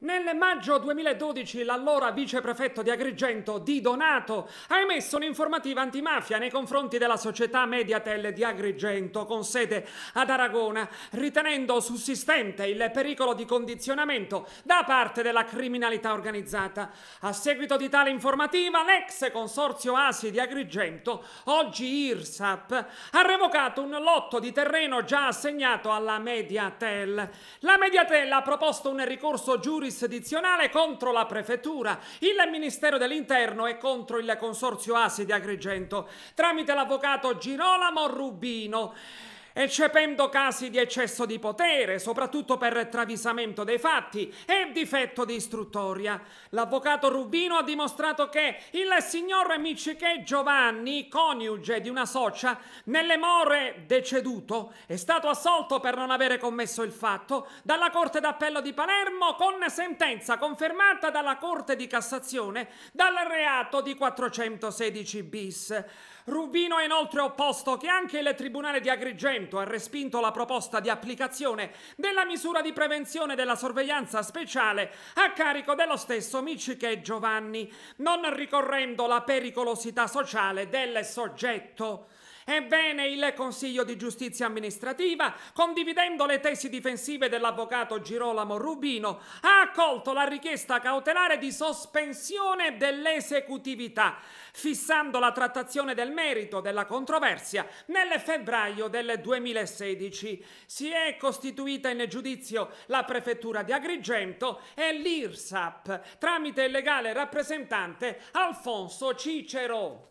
Nel maggio 2012 l'allora viceprefetto di Agrigento, Di Donato, ha emesso un'informativa antimafia nei confronti della società Mediatel di Agrigento con sede ad Aragona, ritenendo sussistente il pericolo di condizionamento da parte della criminalità organizzata. A seguito di tale informativa, l'ex consorzio ASI di Agrigento, oggi IRSAP, ha revocato un lotto di terreno già assegnato alla Mediatel. La Mediatel ha proposto un ricorso giurisdizionale giurisdizionale contro la prefettura, il Ministero dell'Interno e contro il Consorzio Asi di Agrigento tramite l'avvocato Girolamo Rubino eccependo casi di eccesso di potere, soprattutto per travisamento dei fatti e difetto di istruttoria. L'avvocato Rubino ha dimostrato che il signor Micciche Giovanni, coniuge di una socia, nelle more deceduto, è stato assolto per non avere commesso il fatto dalla Corte d'Appello di Palermo con sentenza confermata dalla Corte di Cassazione dal reato di 416 bis. Rubino ha inoltre opposto che anche il Tribunale di Agrigento ha respinto la proposta di applicazione della misura di prevenzione della sorveglianza speciale a carico dello stesso Miciche Giovanni, non ricorrendo la pericolosità sociale del soggetto. Ebbene, il Consiglio di Giustizia Amministrativa, condividendo le tesi difensive dell'avvocato Girolamo Rubino, ha accolto la richiesta cautelare di sospensione dell'esecutività, fissando la trattazione del merito della controversia nel febbraio del 2016. Si è costituita in giudizio la prefettura di Agrigento e l'IRSAP tramite il legale rappresentante Alfonso Cicero.